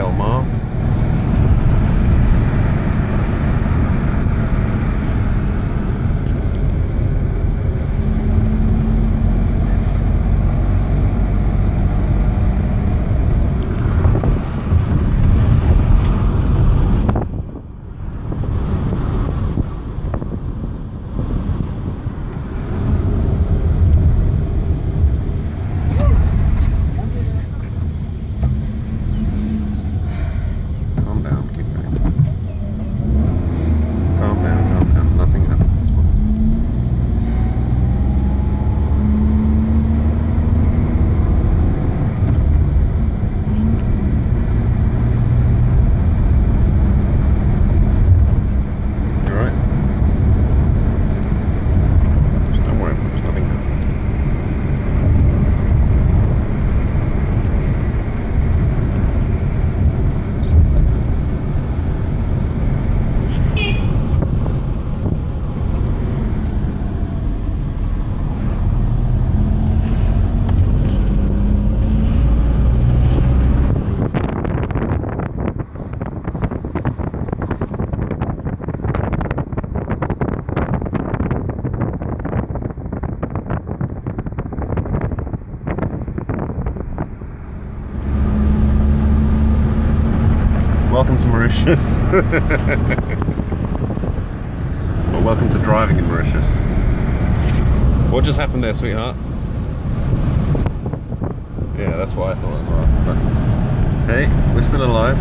Belmar. Welcome to Mauritius. well, welcome to driving in Mauritius. What just happened there, sweetheart? Yeah, that's what I thought as well. But hey, we're still alive.